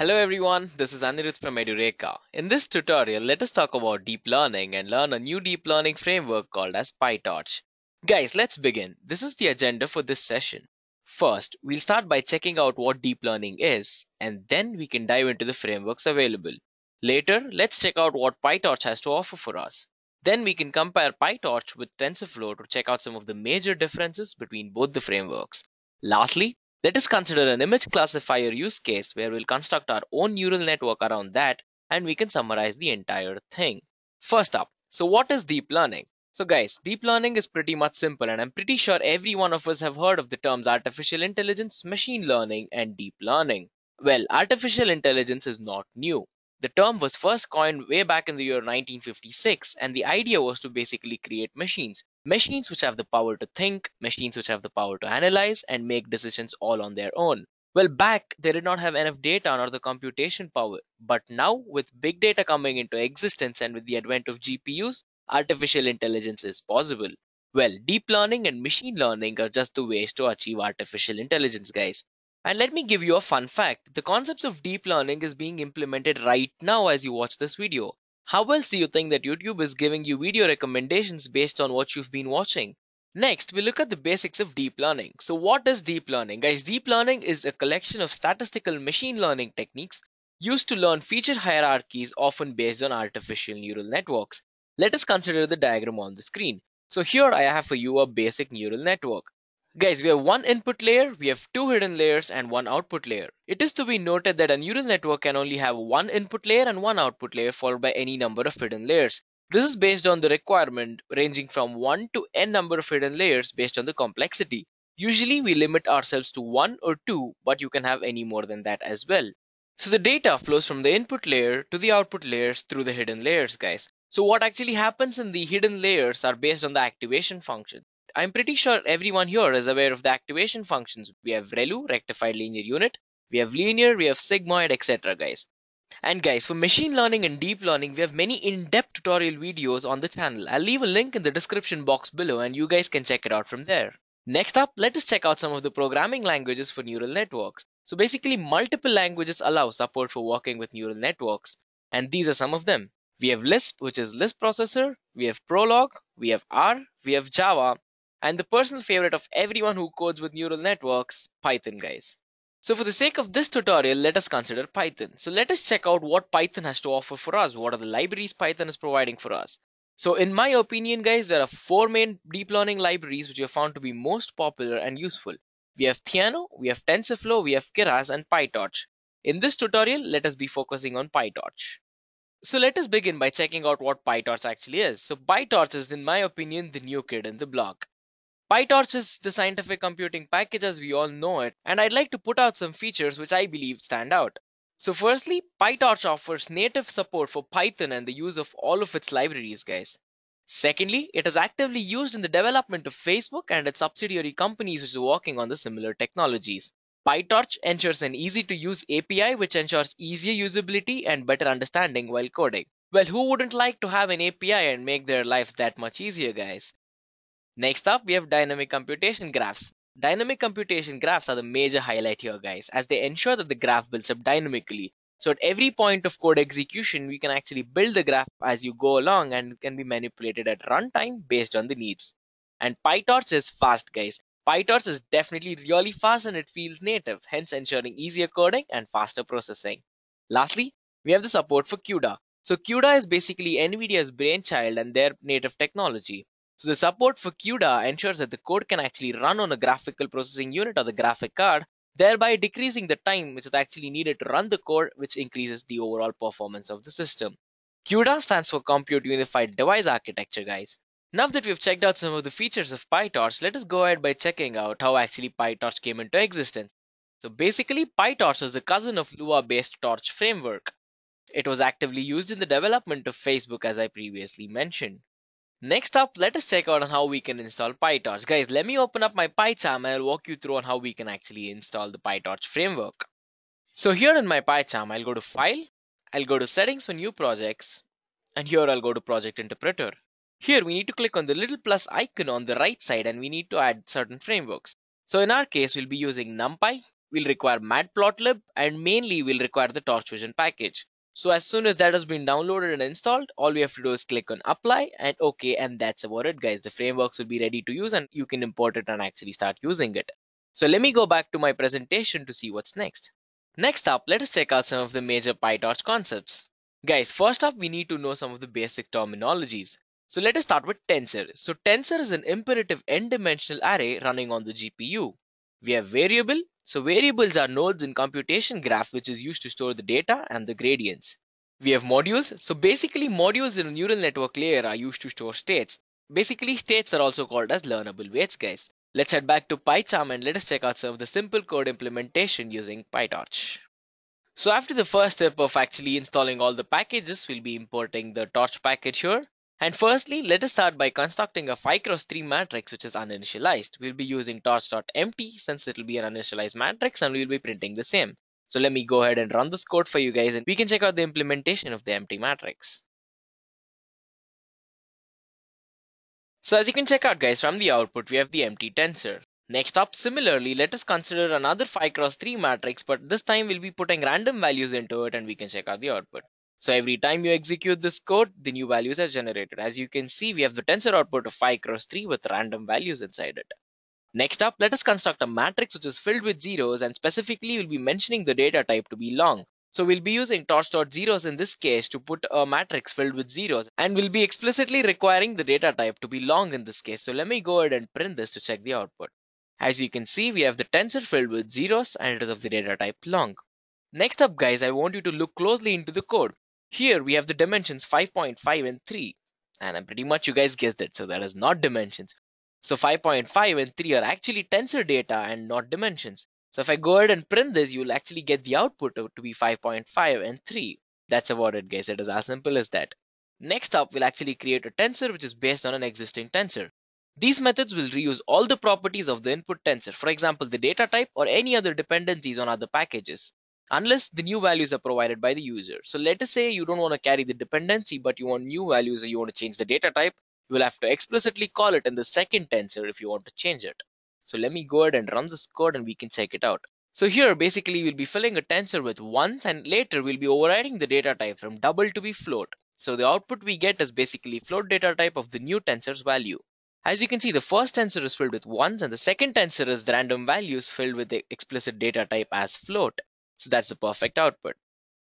Hello everyone, this is Anirudh from Edureka. In this tutorial, let us talk about deep learning and learn a new deep learning framework called as PyTorch. Guys, let's begin. This is the agenda for this session. First, we'll start by checking out what deep learning is, and then we can dive into the frameworks available. Later, let's check out what PyTorch has to offer for us. Then we can compare PyTorch with TensorFlow to check out some of the major differences between both the frameworks. Lastly, let us consider an image classifier use case where we'll construct our own neural network around that and we can summarize the entire thing. First up, so what is deep learning? So guys, deep learning is pretty much simple and I'm pretty sure every one of us have heard of the terms artificial intelligence, machine learning and deep learning. Well, artificial intelligence is not new. The term was first coined way back in the year 1956 and the idea was to basically create machines Machines which have the power to think, machines which have the power to analyze and make decisions all on their own. Well, back they did not have enough data nor the computation power. But now, with big data coming into existence and with the advent of GPUs, artificial intelligence is possible. Well, deep learning and machine learning are just the ways to achieve artificial intelligence, guys. And let me give you a fun fact. The concepts of deep learning is being implemented right now as you watch this video. How else do you think that YouTube is giving you video recommendations based on what you've been watching? Next, we look at the basics of deep learning. So what is deep learning? Guys, deep learning is a collection of statistical machine learning techniques used to learn feature hierarchies often based on artificial neural networks. Let us consider the diagram on the screen. So here I have for you a basic neural network. Guys, we have one input layer, we have two hidden layers and one output layer. It is to be noted that a neural network can only have one input layer and one output layer followed by any number of hidden layers. This is based on the requirement ranging from 1 to n number of hidden layers based on the complexity. Usually we limit ourselves to 1 or 2 but you can have any more than that as well. So the data flows from the input layer to the output layers through the hidden layers guys. So what actually happens in the hidden layers are based on the activation function. I'm pretty sure everyone here is aware of the activation functions. We have ReLU, rectified linear unit, we have linear, we have sigmoid, etc. guys. And guys, for machine learning and deep learning, we have many in-depth tutorial videos on the channel. I'll leave a link in the description box below and you guys can check it out from there. Next up, let us check out some of the programming languages for neural networks. So basically, multiple languages allow support for working with neural networks. And these are some of them. We have Lisp, which is Lisp processor. We have Prolog. We have R. We have Java and the personal favorite of everyone who codes with neural networks, Python guys. So for the sake of this tutorial, let us consider Python. So let us check out what Python has to offer for us. What are the libraries Python is providing for us? So in my opinion, guys, there are four main deep learning libraries which are found to be most popular and useful. We have Theano, we have TensorFlow, we have Keras and PyTorch. In this tutorial, let us be focusing on PyTorch. So let us begin by checking out what PyTorch actually is. So PyTorch is, in my opinion, the new kid in the block. PyTorch is the scientific computing package as we all know it, and I'd like to put out some features which I believe stand out. So firstly, PyTorch offers native support for Python and the use of all of its libraries, guys. Secondly, it is actively used in the development of Facebook and its subsidiary companies which are working on the similar technologies. PyTorch ensures an easy to use API which ensures easier usability and better understanding while coding. Well, who wouldn't like to have an API and make their lives that much easier, guys? Next up, we have dynamic computation graphs. Dynamic computation graphs are the major highlight here, guys, as they ensure that the graph builds up dynamically. So at every point of code execution, we can actually build the graph as you go along and can be manipulated at runtime based on the needs. And PyTorch is fast, guys. PyTorch is definitely really fast and it feels native, hence ensuring easier coding and faster processing. Lastly, we have the support for CUDA. So CUDA is basically NVIDIA's brainchild and their native technology. So the support for CUDA ensures that the code can actually run on a graphical processing unit or the graphic card, thereby decreasing the time which is actually needed to run the code, which increases the overall performance of the system. CUDA stands for Compute Unified Device Architecture, guys. Now that we've checked out some of the features of PyTorch, let us go ahead by checking out how actually PyTorch came into existence. So basically, PyTorch is a cousin of Lua-based Torch framework. It was actively used in the development of Facebook as I previously mentioned. Next up, let us check out on how we can install PyTorch. Guys, let me open up my PyCharm and I'll walk you through on how we can actually install the PyTorch framework. So here in my PyCharm, I'll go to File, I'll go to Settings for New Projects, and here I'll go to Project Interpreter. Here we need to click on the little plus icon on the right side and we need to add certain frameworks. So in our case, we'll be using NumPy, we'll require matplotlib and mainly we'll require the torchvision package. So as soon as that has been downloaded and installed, all we have to do is click on apply and okay and that's about it guys. The frameworks will be ready to use and you can import it and actually start using it. So let me go back to my presentation to see what's next. Next up, let us check out some of the major PyTorch concepts. Guys, first up we need to know some of the basic terminologies. So let us start with tensor. So tensor is an imperative n-dimensional array running on the GPU. We have variable. So variables are nodes in computation graph which is used to store the data and the gradients. We have modules. So basically modules in a neural network layer are used to store states. Basically states are also called as learnable weights guys. Let's head back to PyCharm and let us check out some of the simple code implementation using PyTorch. So after the first step of actually installing all the packages, we'll be importing the torch package here. And firstly, let us start by constructing a 5 cross 3 matrix which is uninitialized. We'll be using torch.empty since it will be an uninitialized matrix and we'll be printing the same. So let me go ahead and run this code for you guys and we can check out the implementation of the empty matrix. So as you can check out guys from the output we have the empty tensor. Next up similarly let us consider another 5 cross 3 matrix but this time we'll be putting random values into it and we can check out the output. So every time you execute this code, the new values are generated. As you can see, we have the tensor output of 5 cross 3 with random values inside it. Next up, let us construct a matrix which is filled with zeros and specifically we'll be mentioning the data type to be long. So we'll be using torch.zeros in this case to put a matrix filled with zeros and we'll be explicitly requiring the data type to be long in this case. So let me go ahead and print this to check the output. As you can see, we have the tensor filled with zeros and it is of the data type long. Next up guys, I want you to look closely into the code. Here we have the dimensions 5.5 and 3 and I'm pretty much you guys guessed it so that is not dimensions. So 5.5 and 3 are actually tensor data and not dimensions. So if I go ahead and print this you'll actually get the output to be 5.5 and 3. That's about it guys it is as simple as that. Next up we'll actually create a tensor which is based on an existing tensor. These methods will reuse all the properties of the input tensor for example the data type or any other dependencies on other packages unless the new values are provided by the user. So let us say you don't want to carry the dependency, but you want new values or you want to change the data type. You will have to explicitly call it in the second tensor if you want to change it. So let me go ahead and run this code and we can check it out. So here basically we'll be filling a tensor with ones and later we'll be overriding the data type from double to be float. So the output we get is basically float data type of the new tensor's value. As you can see, the first tensor is filled with ones and the second tensor is the random values filled with the explicit data type as float. So that's the perfect output.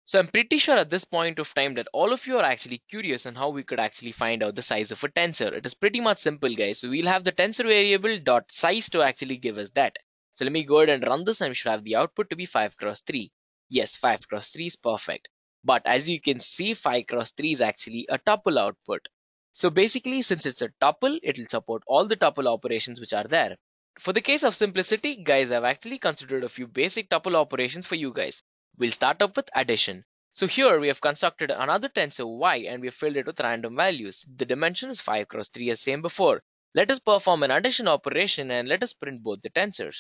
So I'm pretty sure at this point of time that all of you are actually curious on how we could actually find out the size of a tensor. It is pretty much simple guys. So we'll have the tensor variable dot size to actually give us that. So let me go ahead and run this and we should have the output to be 5 cross 3. Yes, 5 cross 3 is perfect. But as you can see, 5 cross 3 is actually a tuple output. So basically, since it's a tuple, it will support all the tuple operations which are there. For the case of simplicity, guys, I've actually considered a few basic tuple operations for you guys. We'll start up with addition. So here we have constructed another tensor y and we have filled it with random values. The dimension is 5 cross 3 as same before. Let us perform an addition operation and let us print both the tensors.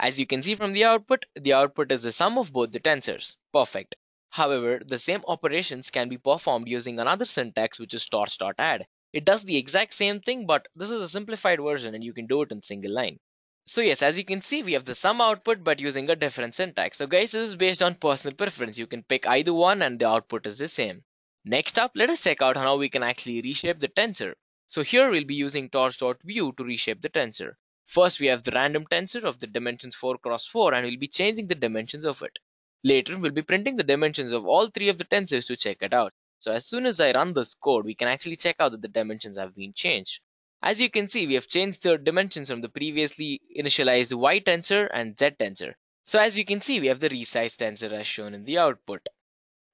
As you can see from the output, the output is the sum of both the tensors. Perfect. However, the same operations can be performed using another syntax which is torch.add. It does the exact same thing but this is a simplified version and you can do it in single line. So yes, as you can see, we have the sum output but using a different syntax. So guys, this is based on personal preference. You can pick either one and the output is the same. Next up, let us check out how we can actually reshape the tensor. So here we'll be using torch.view to reshape the tensor. First, we have the random tensor of the dimensions 4 cross 4 and we'll be changing the dimensions of it. Later, we'll be printing the dimensions of all three of the tensors to check it out. So as soon as I run this code, we can actually check out that the dimensions have been changed. As you can see, we have changed the dimensions from the previously initialized y tensor and z tensor. So as you can see, we have the resized tensor as shown in the output.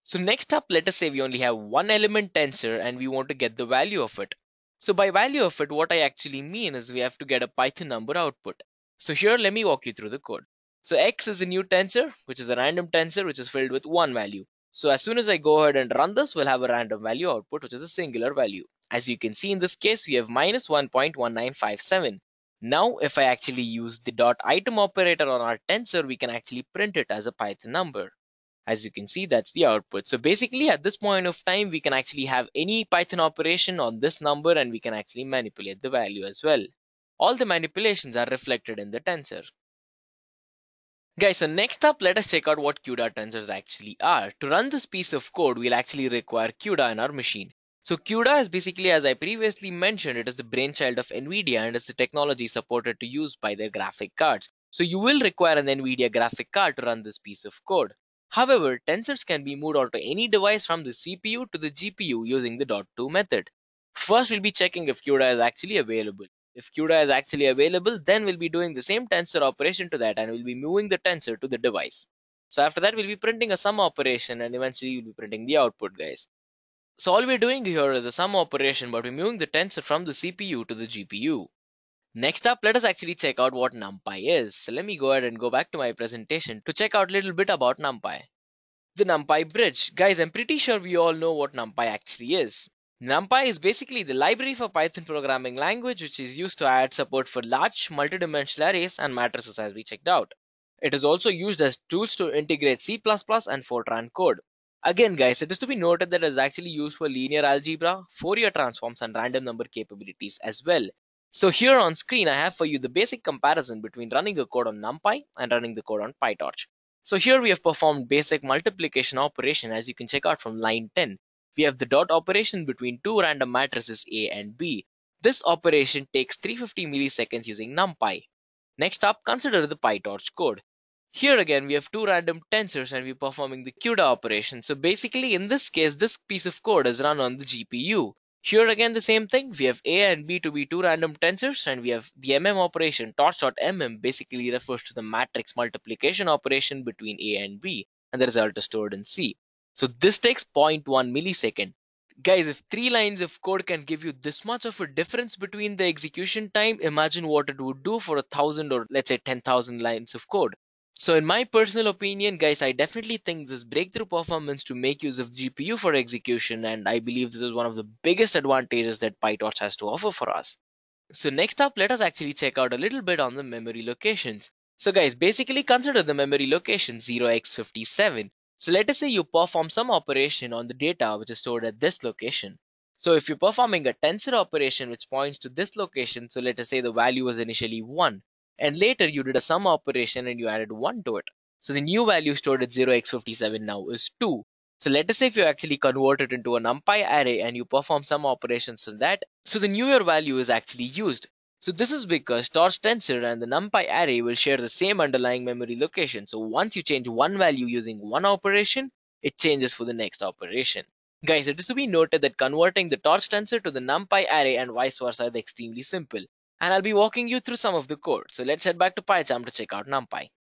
So next up, let us say we only have one element tensor and we want to get the value of it. So by value of it, what I actually mean is we have to get a Python number output. So here, let me walk you through the code. So x is a new tensor, which is a random tensor, which is filled with one value. So as soon as I go ahead and run this, we'll have a random value output, which is a singular value. As you can see in this case, we have minus 1.1957. Now, if I actually use the dot item operator on our tensor, we can actually print it as a Python number. As you can see, that's the output. So basically at this point of time, we can actually have any Python operation on this number and we can actually manipulate the value as well. All the manipulations are reflected in the tensor. Guys, so next up, let us check out what CUDA tensors actually are. To run this piece of code, we'll actually require CUDA in our machine. So CUDA is basically, as I previously mentioned, it is the brainchild of NVIDIA and is the technology supported to use by their graphic cards. So you will require an NVIDIA graphic card to run this piece of code. However, tensors can be moved onto any device from the CPU to the GPU using the dot to method. First, we'll be checking if CUDA is actually available. If CUDA is actually available, then we'll be doing the same tensor operation to that and we'll be moving the tensor to the device. So after that, we'll be printing a sum operation and eventually we'll be printing the output, guys. So all we're doing here is a sum operation, but we're moving the tensor from the CPU to the GPU. Next up, let us actually check out what NumPy is. So let me go ahead and go back to my presentation to check out a little bit about NumPy. The NumPy bridge. Guys, I'm pretty sure we all know what NumPy actually is. NumPy is basically the library for Python programming language which is used to add support for large multidimensional arrays and matrices as we checked out. It is also used as tools to integrate C++ and Fortran code. Again guys, it is to be noted that it is actually used for linear algebra, Fourier transforms and random number capabilities as well. So here on screen I have for you the basic comparison between running a code on NumPy and running the code on PyTorch. So here we have performed basic multiplication operation as you can check out from line 10 we have the dot operation between two random matrices A and B. This operation takes 350 milliseconds using NumPy. Next up, consider the PyTorch code. Here again, we have two random tensors and we're performing the CUDA operation. So basically, in this case, this piece of code is run on the GPU. Here again, the same thing. We have A and B to be two random tensors and we have the MM operation. Torch.mm basically refers to the matrix multiplication operation between A and B and the result is stored in C. So this takes 0.1 millisecond. Guys, if three lines of code can give you this much of a difference between the execution time, imagine what it would do for a thousand or let's say 10,000 lines of code. So in my personal opinion, guys, I definitely think this breakthrough performance to make use of GPU for execution and I believe this is one of the biggest advantages that PyTorch has to offer for us. So next up, let us actually check out a little bit on the memory locations. So guys, basically consider the memory location 0x57. So let us say you perform some operation on the data which is stored at this location. So if you're performing a tensor operation which points to this location, so let us say the value was initially 1 and later you did a sum operation and you added 1 to it. So the new value stored at 0x57 now is 2. So let us say if you actually convert it into a numpy array and you perform some operations on that, so the newer value is actually used. So this is because torch tensor and the numpy array will share the same underlying memory location. So once you change one value using one operation, it changes for the next operation. Guys, it is to be noted that converting the torch tensor to the numpy array and vice versa is extremely simple. And I'll be walking you through some of the code. So let's head back to PyCharm to check out numpy.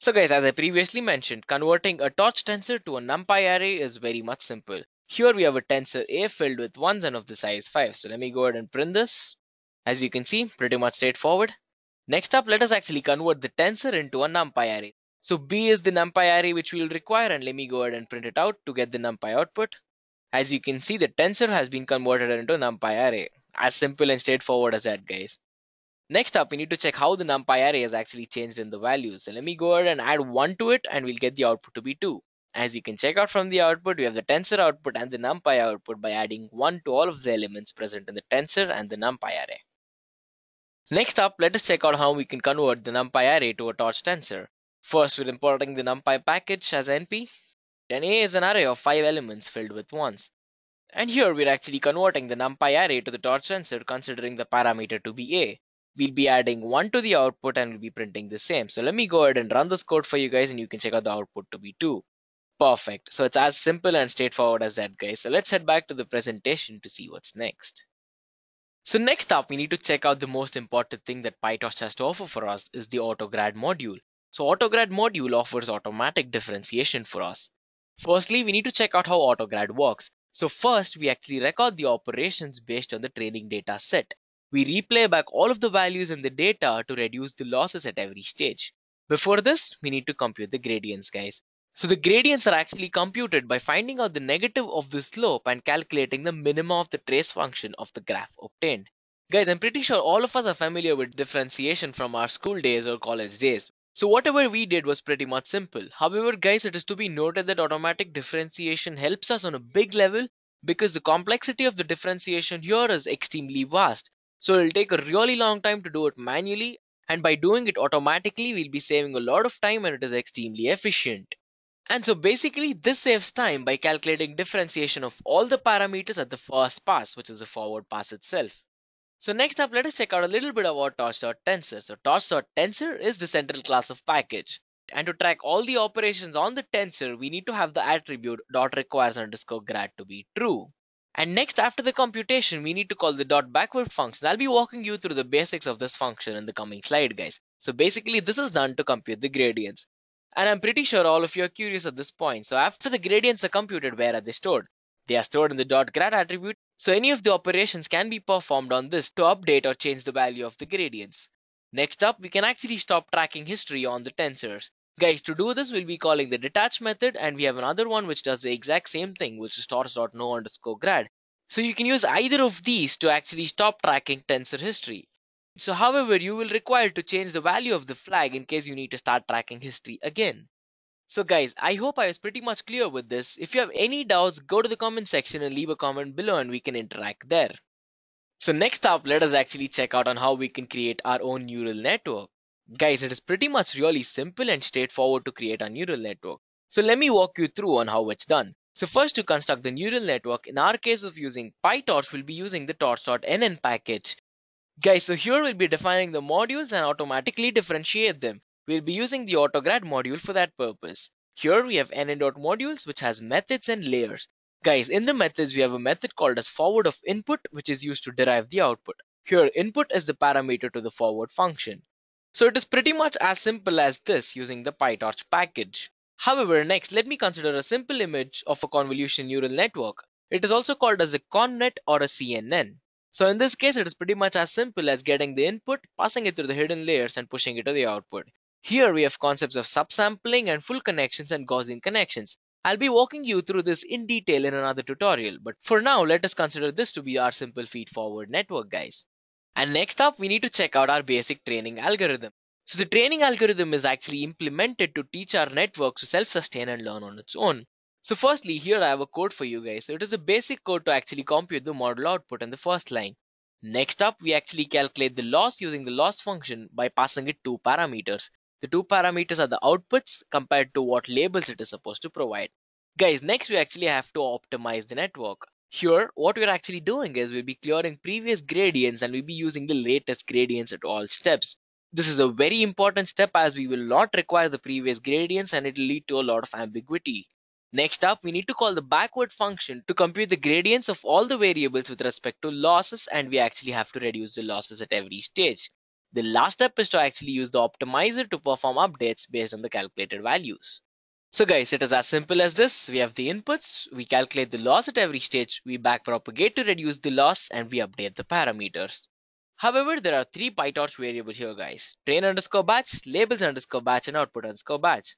So guys, as I previously mentioned, converting a torch tensor to a numpy array is very much simple. Here we have a tensor A filled with ones and of the size 5. So let me go ahead and print this. As you can see, pretty much straightforward. Next up, let us actually convert the tensor into a numpy array. So B is the numpy array which we will require and let me go ahead and print it out to get the numpy output. As you can see, the tensor has been converted into a numpy array. As simple and straightforward as that, guys. Next up, we need to check how the numpy array has actually changed in the values. So let me go ahead and add 1 to it and we'll get the output to be 2. As you can check out from the output, we have the tensor output and the numpy output by adding 1 to all of the elements present in the tensor and the numpy array. Next up, let us check out how we can convert the numpy array to a torch tensor. First, we're importing the numpy package as np. Then A is an array of 5 elements filled with ones. And here we're actually converting the numpy array to the torch tensor considering the parameter to be A. We'll be adding 1 to the output and we'll be printing the same. So let me go ahead and run this code for you guys and you can check out the output to be 2. Perfect. So it's as simple and straightforward as that guys. So let's head back to the presentation to see what's next. So next up, we need to check out the most important thing that PyTorch has to offer for us is the AutoGrad module. So AutoGrad module offers automatic differentiation for us. Firstly, we need to check out how AutoGrad works. So first, we actually record the operations based on the training data set. We replay back all of the values in the data to reduce the losses at every stage. Before this, we need to compute the gradients, guys. So the gradients are actually computed by finding out the negative of the slope and calculating the minima of the trace function of the graph obtained. Guys, I'm pretty sure all of us are familiar with differentiation from our school days or college days. So whatever we did was pretty much simple. However, guys, it is to be noted that automatic differentiation helps us on a big level because the complexity of the differentiation here is extremely vast. So it'll take a really long time to do it manually And by doing it automatically, we'll be saving a lot of time and it is extremely efficient. And so basically this saves time by calculating differentiation of all the parameters at the first pass, which is the forward pass itself. So next up, let us check out a little bit about torch.tensor. So torch.tensor is the central class of package. And to track all the operations on the tensor, we need to have the attribute dot requires underscore grad to be true. And next, after the computation, we need to call the dot backward function. I'll be walking you through the basics of this function in the coming slide, guys. So basically, this is done to compute the gradients. And I'm pretty sure all of you are curious at this point. So after the gradients are computed, where are they stored? They are stored in the dot grad attribute. So any of the operations can be performed on this to update or change the value of the gradients. Next up, we can actually stop tracking history on the tensors. Guys, to do this, we'll be calling the detach method and we have another one which does the exact same thing, which is torch.no underscore grad. So you can use either of these to actually stop tracking tensor history. So however, you will require to change the value of the flag in case you need to start tracking history again. So guys, I hope I was pretty much clear with this. If you have any doubts, go to the comment section and leave a comment below and we can interact there. So next up, let us actually check out on how we can create our own neural network. Guys, it is pretty much really simple and straightforward to create a neural network. So let me walk you through on how it's done. So first to construct the neural network, in our case of using PyTorch, we'll be using the torch.nn package. Guys, so here we'll be defining the modules and automatically differentiate them. We'll be using the AutoGrad module for that purpose. Here we have nn.modules which has methods and layers. Guys, in the methods we have a method called as forward of input which is used to derive the output. Here input is the parameter to the forward function. So it is pretty much as simple as this using the PyTorch package. However, next let me consider a simple image of a convolution neural network. It is also called as a ConvNet or a CNN. So in this case, it is pretty much as simple as getting the input, passing it through the hidden layers and pushing it to the output. Here we have concepts of subsampling and full connections and Gaussian connections. I'll be walking you through this in detail in another tutorial, but for now let us consider this to be our simple feed-forward network guys. And next up, we need to check out our basic training algorithm. So the training algorithm is actually implemented to teach our network to self-sustain and learn on its own. So firstly, here I have a code for you guys. So it is a basic code to actually compute the model output in the first line. Next up, we actually calculate the loss using the loss function by passing it two parameters. The two parameters are the outputs compared to what labels it is supposed to provide. Guys, next we actually have to optimize the network. Here, what we're actually doing is we'll be clearing previous gradients and we'll be using the latest gradients at all steps. This is a very important step as we will not require the previous gradients and it will lead to a lot of ambiguity. Next up, we need to call the backward function to compute the gradients of all the variables with respect to losses and we actually have to reduce the losses at every stage. The last step is to actually use the optimizer to perform updates based on the calculated values. So guys, it is as simple as this. We have the inputs, we calculate the loss at every stage, we backpropagate to reduce the loss and we update the parameters. However, there are three PyTorch variables here guys. Train underscore batch, labels underscore batch and output underscore batch.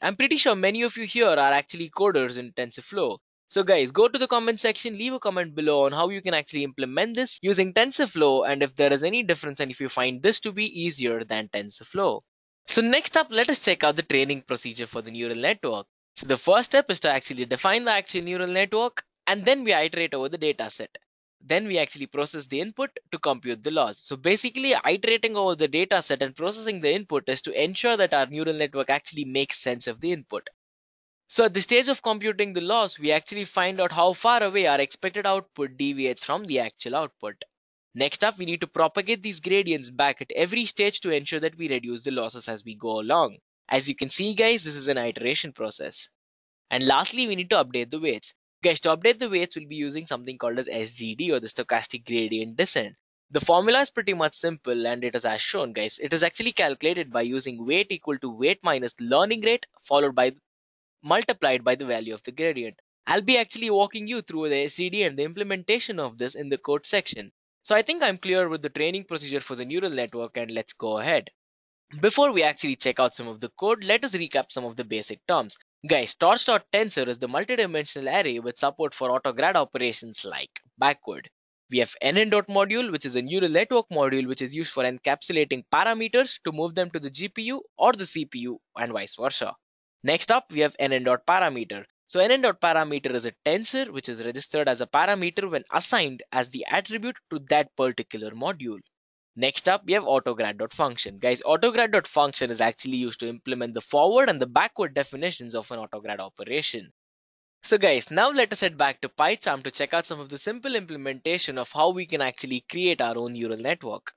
I'm pretty sure many of you here are actually coders in TensorFlow. So guys, go to the comment section, leave a comment below on how you can actually implement this using TensorFlow and if there is any difference and if you find this to be easier than TensorFlow. So next up, let us check out the training procedure for the neural network. So the first step is to actually define the actual neural network and then we iterate over the data set. Then we actually process the input to compute the loss. So basically iterating over the data set and processing the input is to ensure that our neural network actually makes sense of the input. So at the stage of computing the loss, we actually find out how far away our expected output deviates from the actual output. Next up, we need to propagate these gradients back at every stage to ensure that we reduce the losses as we go along. As you can see guys, this is an iteration process. And lastly, we need to update the weights. Guys, to update the weights, we'll be using something called as SGD or the stochastic gradient descent. The formula is pretty much simple and it is as shown guys. It is actually calculated by using weight equal to weight minus learning rate followed by multiplied by the value of the gradient. I'll be actually walking you through the SGD and the implementation of this in the code section. So I think I'm clear with the training procedure for the neural network and let's go ahead. Before we actually check out some of the code, let us recap some of the basic terms. Guys, torch.tensor is the multidimensional array with support for autograd operations like backward. We have nn.module which is a neural network module which is used for encapsulating parameters to move them to the GPU or the CPU and vice versa. Next up, we have nn.parameter. So nn.parameter is a tensor which is registered as a parameter when assigned as the attribute to that particular module. Next up, we have autograd.function. Guys, autograd.function is actually used to implement the forward and the backward definitions of an autograd operation. So guys, now let us head back to PyCharm to check out some of the simple implementation of how we can actually create our own neural network.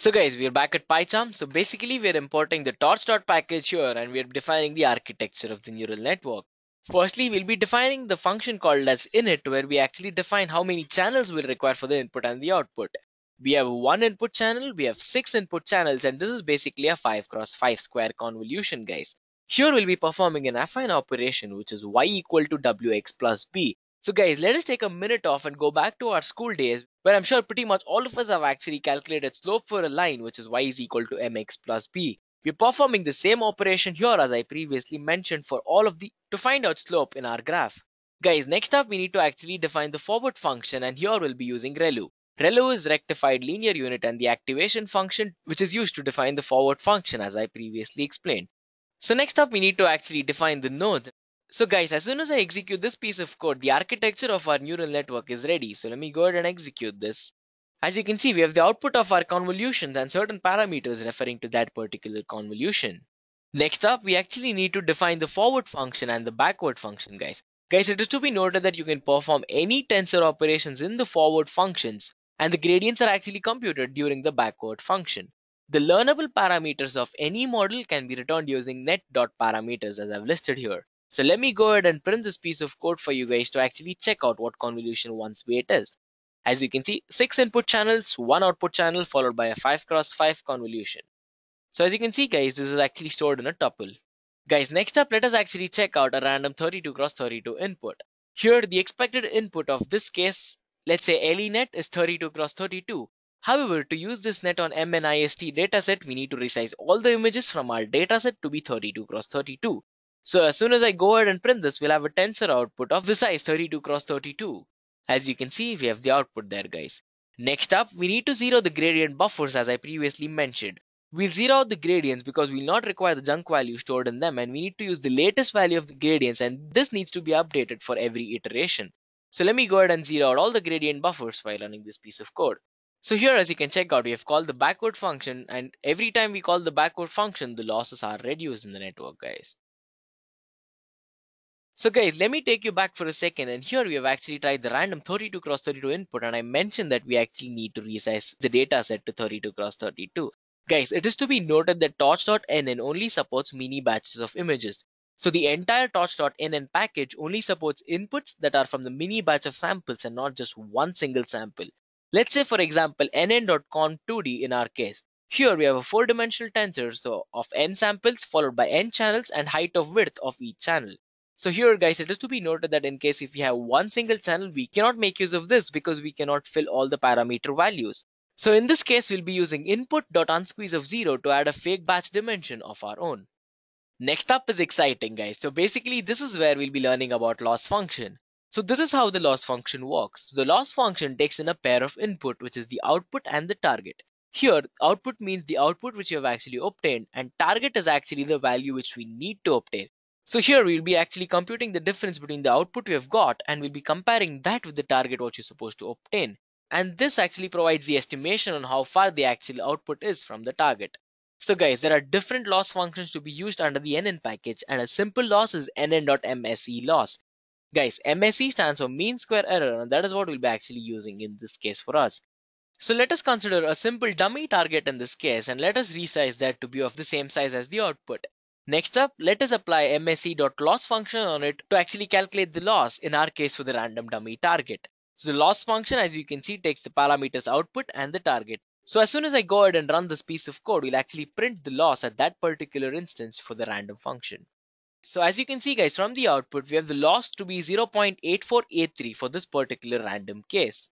So guys, we're back at PyCharm. So basically we're importing the torch.package package here and we're defining the architecture of the neural network. Firstly, we'll be defining the function called as init where we actually define how many channels we'll require for the input and the output. We have one input channel, we have six input channels, and this is basically a 5 cross 5 square convolution, guys. Here we'll be performing an affine operation, which is y equal to wx plus b. So guys, let us take a minute off and go back to our school days, where I'm sure pretty much all of us have actually calculated slope for a line, which is y is equal to mx plus b. We're performing the same operation here as I previously mentioned for all of the to find out slope in our graph. Guys, next up we need to actually define the forward function and here we'll be using ReLU. ReLU is rectified linear unit and the activation function which is used to define the forward function as I previously explained. So next up we need to actually define the nodes. So guys as soon as I execute this piece of code the architecture of our neural network is ready. So let me go ahead and execute this. As you can see we have the output of our convolutions and certain parameters referring to that particular convolution. Next up we actually need to define the forward function and the backward function guys. Guys it is to be noted that you can perform any tensor operations in the forward functions and the gradients are actually computed during the backward function. The learnable parameters of any model can be returned using net.parameters as I've listed here. So let me go ahead and print this piece of code for you guys to actually check out what convolutional 1's weight is. As you can see, 6 input channels, 1 output channel followed by a 5 cross 5 convolution. So as you can see guys, this is actually stored in a tuple. Guys, next up let us actually check out a random 32 cross 32 input. Here the expected input of this case Let's say AliNet is 32 cross 32. However, to use this net on MNIST dataset, we need to resize all the images from our dataset to be 32 cross 32. So as soon as I go ahead and print this, we'll have a tensor output of the size 32 cross 32. As you can see, we have the output there, guys. Next up, we need to zero the gradient buffers as I previously mentioned. We'll zero out the gradients because we'll not require the junk value stored in them and we need to use the latest value of the gradients and this needs to be updated for every iteration. So let me go ahead and zero out all the gradient buffers while running this piece of code. So here as you can check out we have called the backward function and every time we call the backward function the losses are reduced in the network guys. So guys let me take you back for a second and here we have actually tried the random 32 cross 32 input and I mentioned that we actually need to resize the data set to 32 cross 32. Guys it is to be noted that torch.nn only supports mini batches of images so the entire torch.nn package only supports inputs that are from the mini batch of samples and not just one single sample. Let's say for example nn.conv2d in our case. Here we have a four-dimensional tensor so of n samples followed by n channels and height of width of each channel. So here guys it is to be noted that in case if we have one single channel we cannot make use of this because we cannot fill all the parameter values. So in this case we'll be using input.unsqueeze of 0 to add a fake batch dimension of our own. Next up is exciting guys. So basically this is where we'll be learning about loss function. So this is how the loss function works. So the loss function takes in a pair of input which is the output and the target. Here output means the output which you have actually obtained and target is actually the value which we need to obtain. So here we'll be actually computing the difference between the output we have got and we'll be comparing that with the target what you're supposed to obtain. And this actually provides the estimation on how far the actual output is from the target. So guys, there are different loss functions to be used under the NN package and a simple loss is nn.mse loss. Guys, MSE stands for mean square error and that is what we'll be actually using in this case for us. So let us consider a simple dummy target in this case and let us resize that to be of the same size as the output. Next up, let us apply mse.loss function on it to actually calculate the loss in our case for the random dummy target. So the loss function as you can see takes the parameters output and the target. So as soon as I go ahead and run this piece of code, we'll actually print the loss at that particular instance for the random function. So as you can see guys, from the output, we have the loss to be 0.8483 for this particular random case.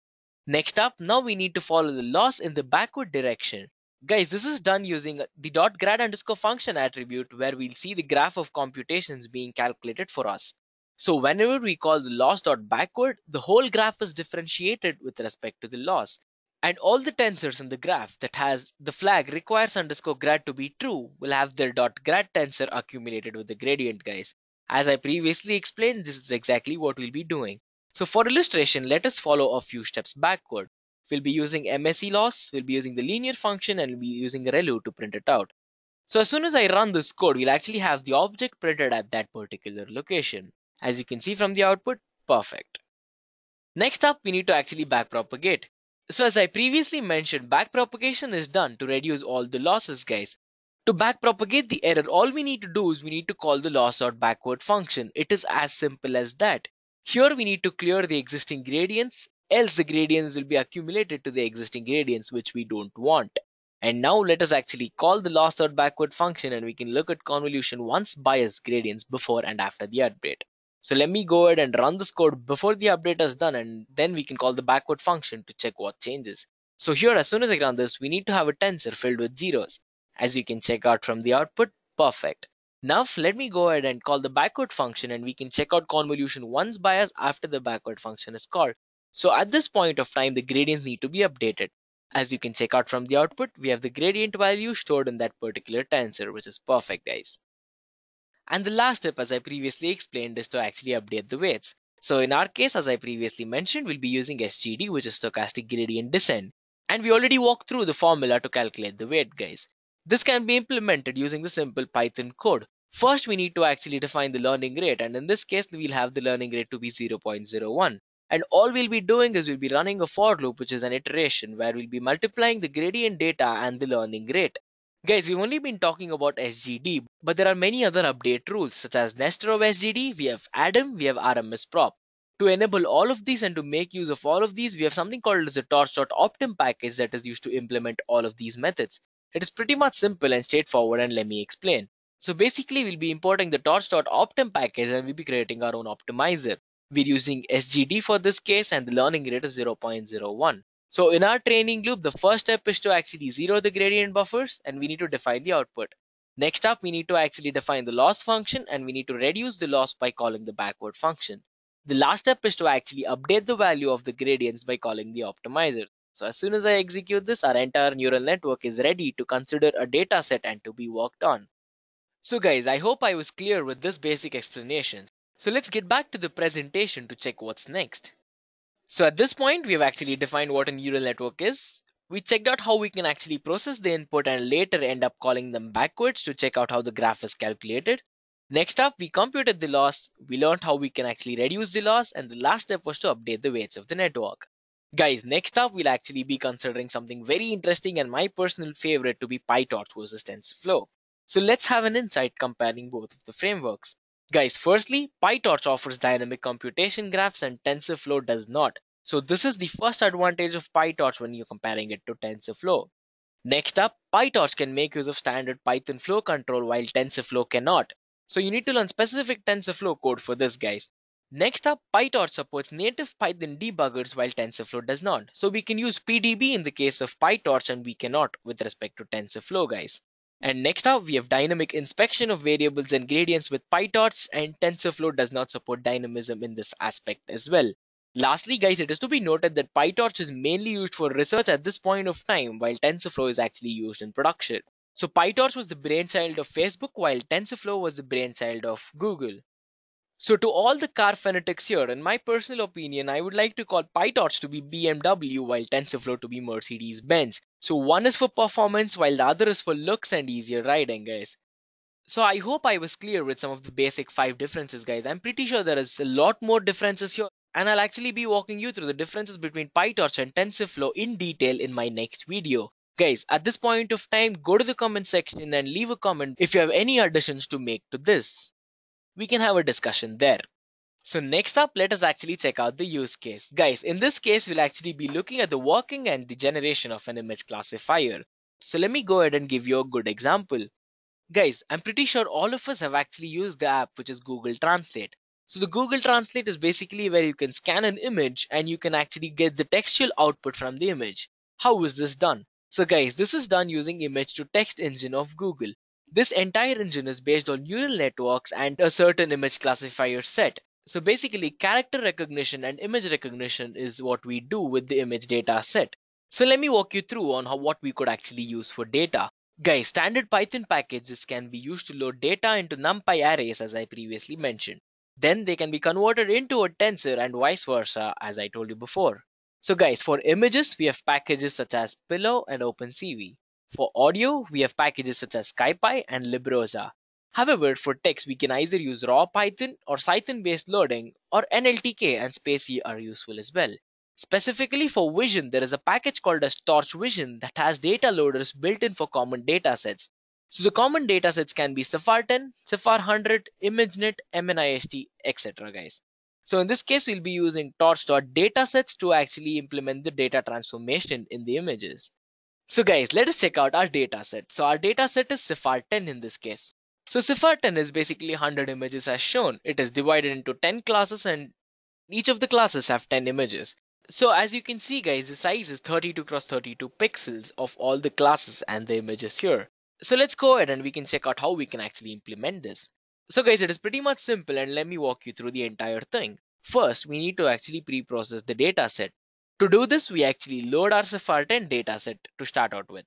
Next up, now we need to follow the loss in the backward direction. Guys, this is done using the dot .grad underscore function attribute where we'll see the graph of computations being calculated for us. So whenever we call the loss dot backward, the whole graph is differentiated with respect to the loss. And all the tensors in the graph that has the flag requires underscore grad to be true will have their dot grad tensor accumulated with the gradient guys. As I previously explained, this is exactly what we'll be doing. So for illustration, let us follow a few steps backward. We'll be using MSE loss, we'll be using the linear function, and we'll be using ReLU to print it out. So as soon as I run this code, we'll actually have the object printed at that particular location. As you can see from the output, perfect. Next up, we need to actually backpropagate. So as I previously mentioned, backpropagation is done to reduce all the losses, guys. To backpropagate the error, all we need to do is we need to call the loss.backward function. It is as simple as that. Here we need to clear the existing gradients, else the gradients will be accumulated to the existing gradients which we don't want. And now let us actually call the loss or backward function and we can look at convolution once biased gradients before and after the update. So let me go ahead and run this code before the update is done and then we can call the backward function to check what changes. So here as soon as I run this, we need to have a tensor filled with zeros. As you can check out from the output, perfect. Now let me go ahead and call the backward function and we can check out convolution once bias after the backward function is called. So at this point of time, the gradients need to be updated. As you can check out from the output, we have the gradient value stored in that particular tensor, which is perfect, guys. And the last step, as I previously explained, is to actually update the weights. So in our case, as I previously mentioned, we'll be using SGD, which is stochastic gradient descent. And we already walked through the formula to calculate the weight, guys. This can be implemented using the simple Python code. First, we need to actually define the learning rate. And in this case, we'll have the learning rate to be 0.01. And all we'll be doing is we'll be running a for loop, which is an iteration where we'll be multiplying the gradient data and the learning rate. Guys, we've only been talking about SGD, but there are many other update rules such as Nesterov SGD, we have Adam, we have RMS prop. To enable all of these and to make use of all of these, we have something called as a torch.optim package that is used to implement all of these methods. It is pretty much simple and straightforward and let me explain. So basically we'll be importing the torch.optim package and we'll be creating our own optimizer. We're using SGD for this case and the learning rate is 0.01. So in our training loop, the first step is to actually zero the gradient buffers and we need to define the output. Next up, we need to actually define the loss function and we need to reduce the loss by calling the backward function. The last step is to actually update the value of the gradients by calling the optimizer. So as soon as I execute this, our entire neural network is ready to consider a data set and to be worked on. So guys, I hope I was clear with this basic explanation. So let's get back to the presentation to check what's next. So at this point, we have actually defined what a neural network is. We checked out how we can actually process the input and later end up calling them backwards to check out how the graph is calculated. Next up, we computed the loss, we learned how we can actually reduce the loss, and the last step was to update the weights of the network. Guys, next up, we'll actually be considering something very interesting and my personal favorite to be PyTorch versus TensorFlow. So let's have an insight comparing both of the frameworks. Guys, firstly, PyTorch offers dynamic computation graphs and TensorFlow does not. So this is the first advantage of PyTorch when you're comparing it to TensorFlow. Next up, PyTorch can make use of standard Python flow control while TensorFlow cannot. So you need to learn specific TensorFlow code for this guys. Next up, PyTorch supports native Python debuggers while TensorFlow does not. So we can use PDB in the case of PyTorch and we cannot with respect to TensorFlow guys. And next up, we have dynamic inspection of variables and gradients with PyTorch and TensorFlow does not support dynamism in this aspect as well. Lastly, guys, it is to be noted that PyTorch is mainly used for research at this point of time while TensorFlow is actually used in production. So PyTorch was the brainchild of Facebook while TensorFlow was the brainchild of Google. So to all the car fanatics here, in my personal opinion, I would like to call PyTorch to be BMW while TensorFlow to be Mercedes-Benz. So one is for performance while the other is for looks and easier riding, guys. So I hope I was clear with some of the basic five differences, guys. I'm pretty sure there is a lot more differences here. And I'll actually be walking you through the differences between PyTorch and TensorFlow in detail in my next video. Guys, at this point of time, go to the comment section and leave a comment if you have any additions to make to this we can have a discussion there. So next up, let us actually check out the use case. Guys, in this case, we'll actually be looking at the working and the generation of an image classifier. So let me go ahead and give you a good example. Guys, I'm pretty sure all of us have actually used the app which is Google Translate. So the Google Translate is basically where you can scan an image and you can actually get the textual output from the image. How is this done? So guys, this is done using image to text engine of Google. This entire engine is based on neural networks and a certain image classifier set. So basically character recognition and image recognition is what we do with the image data set. So let me walk you through on how what we could actually use for data. Guys, standard Python packages can be used to load data into NumPy arrays as I previously mentioned. Then they can be converted into a tensor and vice versa as I told you before. So guys, for images, we have packages such as Pillow and OpenCV. For audio, we have packages such as SciPy and Librosa. However, for text, we can either use raw Python or Cython based loading or NLTK and spaCy are useful as well. Specifically for vision, there is a package called as Torch Vision that has data loaders built in for common datasets. So the common datasets can be CIFAR 10, CIFAR 100, ImageNet, MNIST, etc. guys. So in this case, we'll be using torch.datasets to actually implement the data transformation in the images. So guys, let us check out our dataset. So our dataset is CIFAR 10 in this case. So CIFAR 10 is basically 100 images as shown. It is divided into 10 classes and each of the classes have 10 images. So as you can see guys, the size is 32 cross 32 pixels of all the classes and the images here. So let's go ahead and we can check out how we can actually implement this. So guys, it is pretty much simple and let me walk you through the entire thing. First, we need to actually pre-process the dataset. To do this, we actually load our CIFAR 10 dataset to start out with.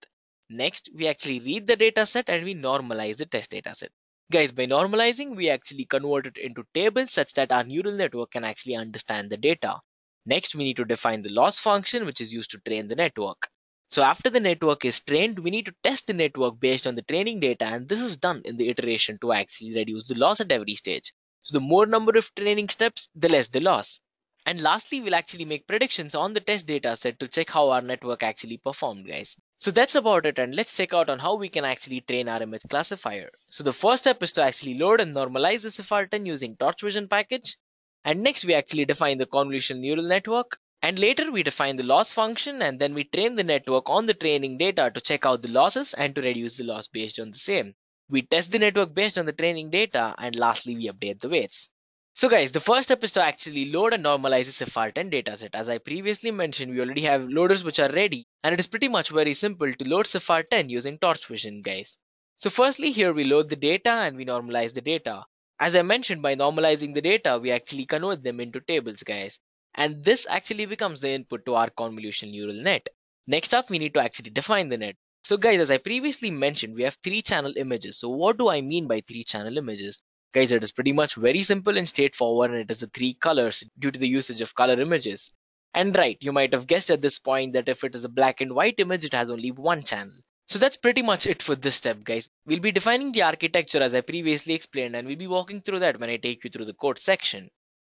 Next, we actually read the dataset and we normalize the test dataset. Guys, by normalizing, we actually convert it into tables such that our neural network can actually understand the data. Next, we need to define the loss function, which is used to train the network. So after the network is trained, we need to test the network based on the training data, and this is done in the iteration to actually reduce the loss at every stage. So the more number of training steps, the less the loss. And lastly, we'll actually make predictions on the test data set to check how our network actually performed, guys. So that's about it and let's check out on how we can actually train our image classifier. So the first step is to actually load and normalize the CIFAR 10 using Torch Vision package. And next we actually define the convolutional neural network. And later we define the loss function and then we train the network on the training data to check out the losses and to reduce the loss based on the same. We test the network based on the training data and lastly we update the weights. So guys, the first step is to actually load and normalize the 10 dataset. As I previously mentioned, we already have loaders which are ready and it is pretty much very simple to load 10 using Torch Vision guys. So firstly here we load the data and we normalize the data. As I mentioned by normalizing the data, we actually convert them into tables guys. And this actually becomes the input to our convolutional neural net. Next up, we need to actually define the net. So guys, as I previously mentioned, we have three channel images. So what do I mean by three channel images? Guys, it is pretty much very simple and straightforward and it is the three colors due to the usage of color images. And right, you might have guessed at this point that if it is a black and white image, it has only one channel. So that's pretty much it for this step, guys. We'll be defining the architecture as I previously explained and we'll be walking through that when I take you through the code section.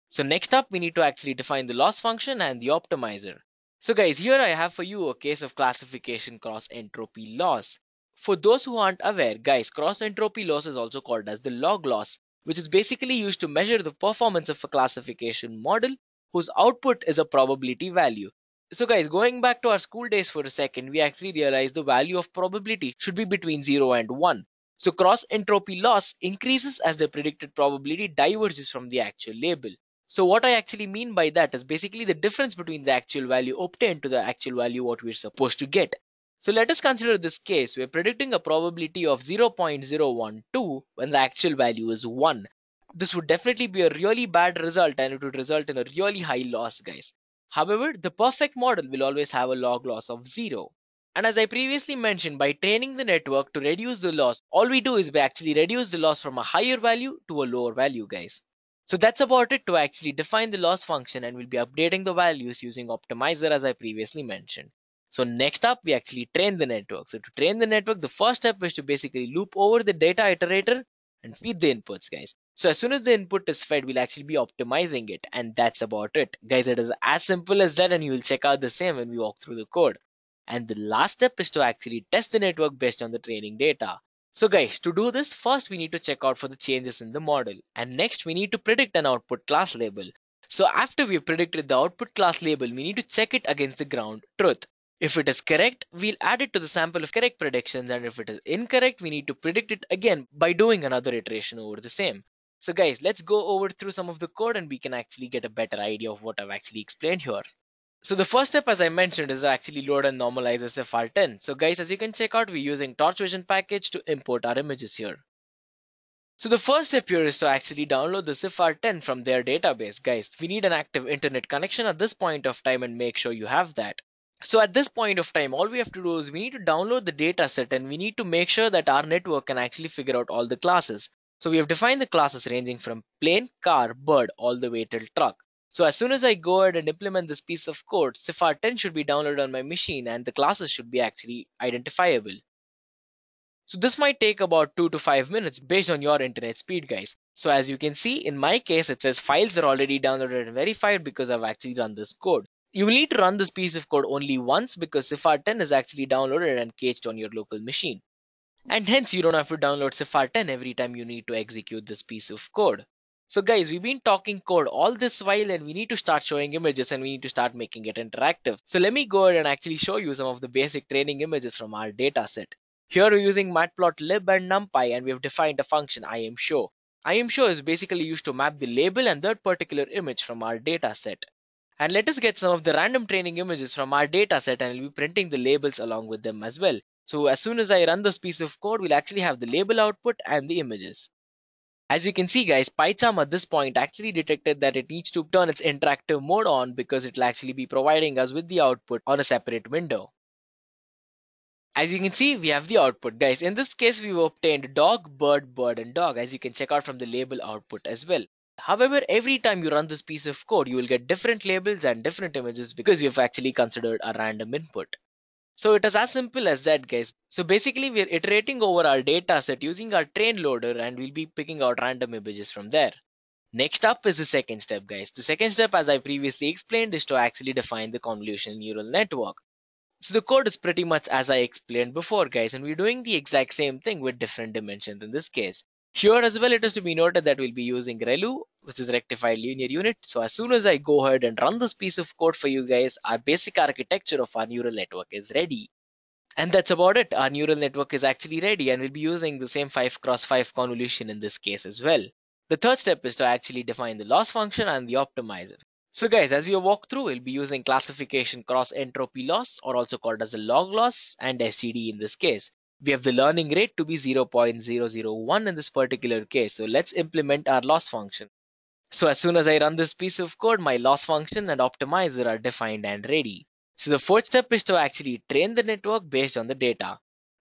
So next up, we need to actually define the loss function and the optimizer. So guys, here I have for you a case of classification cross entropy loss. For those who aren't aware, guys, cross entropy loss is also called as the log loss, which is basically used to measure the performance of a classification model whose output is a probability value. So guys, going back to our school days for a second, we actually realized the value of probability should be between 0 and 1. So cross entropy loss increases as the predicted probability diverges from the actual label. So what I actually mean by that is basically the difference between the actual value obtained to the actual value what we're supposed to get. So let us consider this case. We're predicting a probability of 0.012 when the actual value is 1. This would definitely be a really bad result and it would result in a really high loss guys. However, the perfect model will always have a log loss of 0. And as I previously mentioned, by training the network to reduce the loss, all we do is we actually reduce the loss from a higher value to a lower value guys. So that's about it to actually define the loss function and we'll be updating the values using optimizer as I previously mentioned. So next up, we actually train the network. So to train the network, the first step is to basically loop over the data iterator and feed the inputs, guys. So as soon as the input is fed, we'll actually be optimizing it. And that's about it. Guys, it is as simple as that and you will check out the same when we walk through the code. And the last step is to actually test the network based on the training data. So guys, to do this, first we need to check out for the changes in the model. And next we need to predict an output class label. So after we've predicted the output class label, we need to check it against the ground truth. If it is correct, we'll add it to the sample of correct predictions and if it is incorrect, we need to predict it again by doing another iteration over the same. So guys, let's go over through some of the code and we can actually get a better idea of what I've actually explained here. So the first step as I mentioned is actually load and normalize the CIFAR 10. So guys, as you can check out, we're using Torch Vision package to import our images here. So the first step here is to actually download the CIFAR 10 from their database. Guys, we need an active internet connection at this point of time and make sure you have that. So at this point of time, all we have to do is we need to download the data set and we need to make sure that our network can actually figure out all the classes. So we have defined the classes ranging from plane, car, bird, all the way till truck. So as soon as I go ahead and implement this piece of code, CIFAR 10 should be downloaded on my machine and the classes should be actually identifiable. So this might take about 2 to 5 minutes based on your internet speed guys. So as you can see in my case it says files are already downloaded and verified because I've actually run this code. You will need to run this piece of code only once because CIFAR 10 is actually downloaded and cached on your local machine. And hence you don't have to download CIFAR 10 every time you need to execute this piece of code. So guys, we've been talking code all this while and we need to start showing images and we need to start making it interactive. So let me go ahead and actually show you some of the basic training images from our data set. Here we're using matplotlib and numpy and we have defined a function imshow. imshow is basically used to map the label and that particular image from our data set. And let us get some of the random training images from our data set and we'll be printing the labels along with them as well. So as soon as I run this piece of code, we'll actually have the label output and the images. As you can see guys, PyCharm at this point actually detected that it needs to turn its interactive mode on because it will actually be providing us with the output on a separate window. As you can see, we have the output. Guys, in this case, we've obtained dog, bird, bird, and dog, as you can check out from the label output as well. However, every time you run this piece of code, you will get different labels and different images because we've actually considered a random input. So it is as simple as that guys. So basically we're iterating over our data set using our train loader and we'll be picking out random images from there. Next up is the second step guys. The second step as I previously explained is to actually define the convolutional neural network. So the code is pretty much as I explained before guys and we're doing the exact same thing with different dimensions in this case. Here as well it is to be noted that we'll be using ReLU which is rectified linear unit. So as soon as I go ahead and run this piece of code for you guys our basic architecture of our neural network is ready. And that's about it. Our neural network is actually ready and we'll be using the same 5 cross 5 convolution in this case as well. The third step is to actually define the loss function and the optimizer. So guys, as we walk through, we'll be using classification cross entropy loss or also called as a log loss and SGD in this case. We have the learning rate to be 0.001 in this particular case. So let's implement our loss function. So as soon as I run this piece of code, my loss function and optimizer are defined and ready. So the fourth step is to actually train the network based on the data.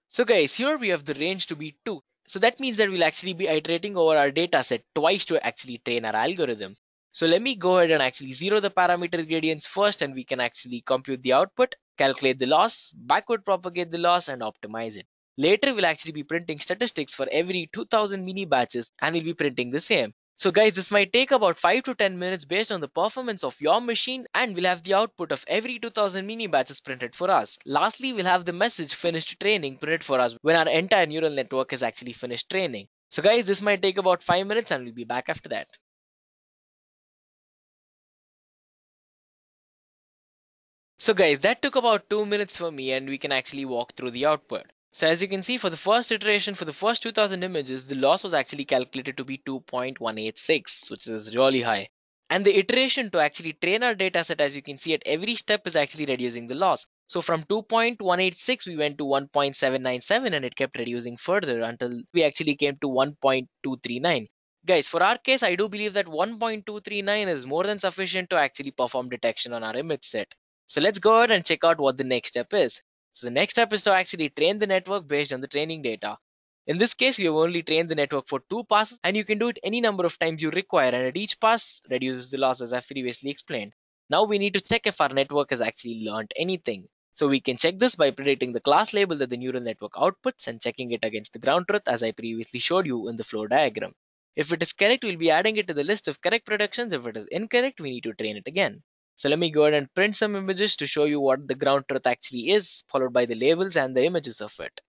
So guys, here we have the range to be 2. So that means that we'll actually be iterating over our data set twice to actually train our algorithm. So let me go ahead and actually zero the parameter gradients first and we can actually compute the output, calculate the loss, backward propagate the loss and optimize it. Later we'll actually be printing statistics for every 2000 mini batches and we'll be printing the same. So guys, this might take about 5 to 10 minutes based on the performance of your machine and we'll have the output of every 2000 mini batches printed for us. Lastly, we'll have the message finished training printed for us when our entire neural network is actually finished training. So guys, this might take about 5 minutes and we'll be back after that. So guys, that took about 2 minutes for me and we can actually walk through the output. So as you can see for the first iteration for the first 2000 images, the loss was actually calculated to be 2.186, which is really high. And the iteration to actually train our dataset as you can see at every step is actually reducing the loss. So from 2.186 we went to 1.797 and it kept reducing further until we actually came to 1.239. Guys, for our case, I do believe that 1.239 is more than sufficient to actually perform detection on our image set. So let's go ahead and check out what the next step is. So the next step is to actually train the network based on the training data. In this case, we have only trained the network for two passes and you can do it any number of times you require and at each pass reduces the loss as I previously explained. Now we need to check if our network has actually learned anything. So we can check this by predicting the class label that the neural network outputs and checking it against the ground truth as I previously showed you in the flow diagram. If it is correct, we'll be adding it to the list of correct predictions. If it is incorrect, we need to train it again. So let me go ahead and print some images to show you what the ground truth actually is, followed by the labels and the images of it.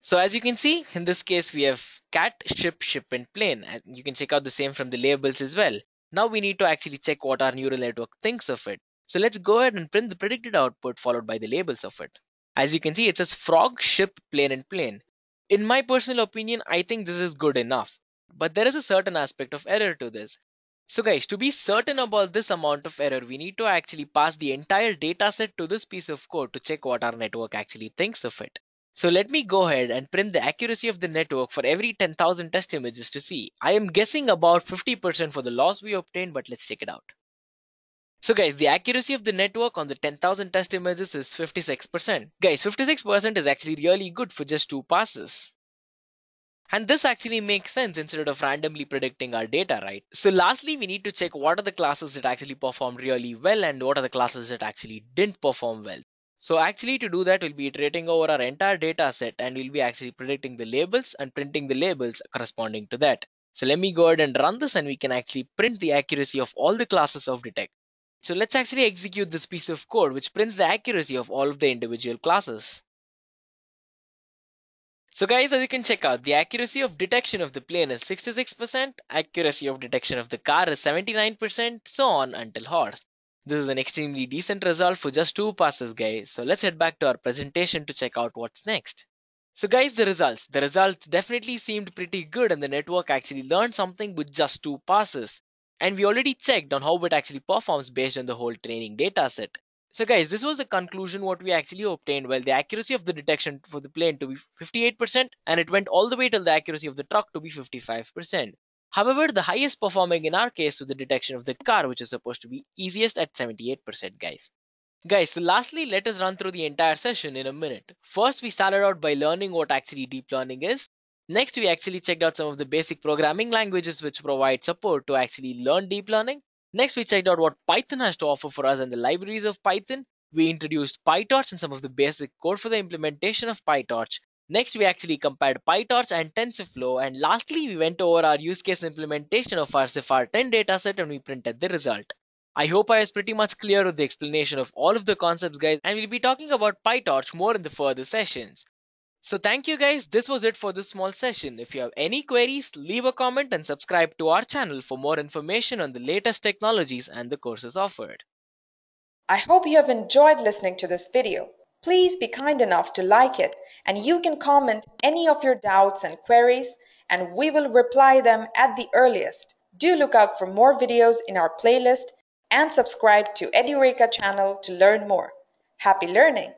So as you can see, in this case, we have cat, ship, ship, and plane. And you can check out the same from the labels as well. Now we need to actually check what our neural network thinks of it. So let's go ahead and print the predicted output followed by the labels of it. As you can see, it says frog, ship, plane, and plane. In my personal opinion, I think this is good enough. But there is a certain aspect of error to this. So guys, to be certain about this amount of error, we need to actually pass the entire dataset to this piece of code to check what our network actually thinks of it. So let me go ahead and print the accuracy of the network for every 10,000 test images to see. I am guessing about 50% for the loss we obtained, but let's check it out. So guys, the accuracy of the network on the 10,000 test images is 56%. Guys, 56% is actually really good for just two passes. And this actually makes sense instead of randomly predicting our data, right? So lastly, we need to check what are the classes that actually performed really well and what are the classes that actually didn't perform well. So actually to do that, we'll be iterating over our entire data set and we'll be actually predicting the labels and printing the labels corresponding to that. So let me go ahead and run this and we can actually print the accuracy of all the classes of detect. So let's actually execute this piece of code which prints the accuracy of all of the individual classes. So guys, as you can check out, the accuracy of detection of the plane is 66%, accuracy of detection of the car is 79%, so on until horse. This is an extremely decent result for just two passes guys. So let's head back to our presentation to check out what's next. So guys, the results. The results definitely seemed pretty good and the network actually learned something with just two passes. And we already checked on how it actually performs based on the whole training data set. So guys, this was the conclusion what we actually obtained. Well, the accuracy of the detection for the plane to be 58% and it went all the way till the accuracy of the truck to be 55%. However, the highest performing in our case was the detection of the car, which is supposed to be easiest at 78%, guys. Guys, so lastly, let us run through the entire session in a minute. First, we started out by learning what actually deep learning is. Next, we actually checked out some of the basic programming languages which provide support to actually learn deep learning. Next, we checked out what Python has to offer for us and the libraries of Python. We introduced PyTorch and some of the basic code for the implementation of PyTorch. Next, we actually compared PyTorch and TensorFlow. And lastly, we went over our use case implementation of our CIFAR 10 dataset and we printed the result. I hope I was pretty much clear with the explanation of all of the concepts guys and we'll be talking about PyTorch more in the further sessions. So thank you guys, this was it for this small session. If you have any queries, leave a comment and subscribe to our channel for more information on the latest technologies and the courses offered. I hope you have enjoyed listening to this video. Please be kind enough to like it and you can comment any of your doubts and queries and we will reply them at the earliest. Do look out for more videos in our playlist and subscribe to Edureka channel to learn more. Happy learning!